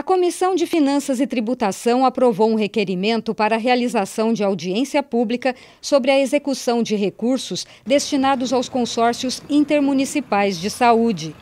Comissão de Finanças e Tributação aprovou um requerimento para a realização de audiência pública sobre a execução de recursos destinados aos consórcios intermunicipais de saúde.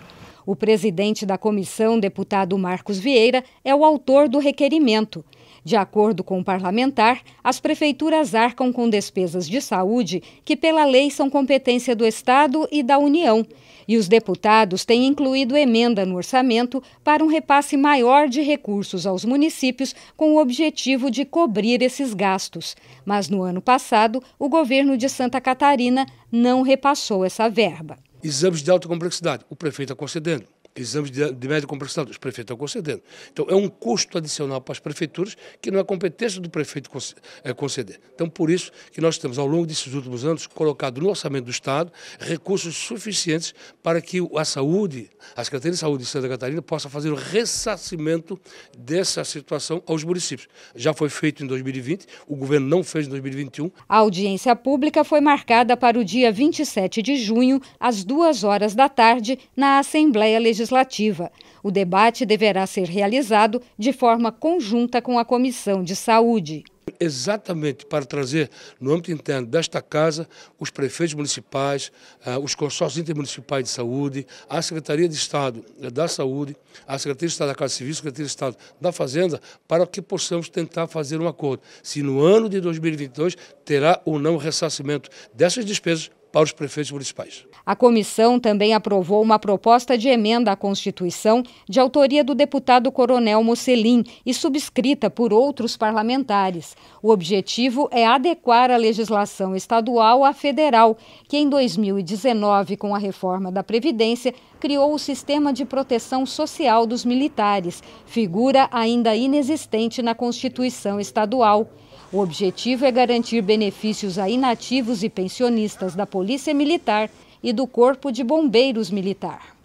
O presidente da comissão, deputado Marcos Vieira, é o autor do requerimento. De acordo com o parlamentar, as prefeituras arcam com despesas de saúde que, pela lei, são competência do Estado e da União. E os deputados têm incluído emenda no orçamento para um repasse maior de recursos aos municípios com o objetivo de cobrir esses gastos. Mas no ano passado, o governo de Santa Catarina não repassou essa verba. Exames de alta complexidade, o prefeito está concedendo exames de, de média complexidade, os prefeitos estão concedendo. Então, é um custo adicional para as prefeituras que não é competência do prefeito é, conceder. Então, por isso que nós temos, ao longo desses últimos anos, colocado no orçamento do Estado recursos suficientes para que a saúde, a Secretaria de Saúde de Santa Catarina, possa fazer o ressarcimento dessa situação aos municípios. Já foi feito em 2020, o governo não fez em 2021. A audiência pública foi marcada para o dia 27 de junho, às duas horas da tarde, na Assembleia Legislativa Legislativa. O debate deverá ser realizado de forma conjunta com a Comissão de Saúde exatamente para trazer no âmbito interno desta casa os prefeitos municipais, uh, os consórcios intermunicipais de saúde, a Secretaria de Estado da Saúde, a Secretaria de Estado da Casa Civil, a Secretaria de Estado da Fazenda, para que possamos tentar fazer um acordo. Se no ano de 2022 terá ou não ressarcimento dessas despesas para os prefeitos municipais. A comissão também aprovou uma proposta de emenda à Constituição de autoria do deputado Coronel Mocelin e subscrita por outros parlamentares. O objetivo é adequar a legislação estadual à federal, que em 2019, com a reforma da Previdência, criou o Sistema de Proteção Social dos Militares, figura ainda inexistente na Constituição estadual. O objetivo é garantir benefícios a inativos e pensionistas da Polícia Militar e do Corpo de Bombeiros Militar.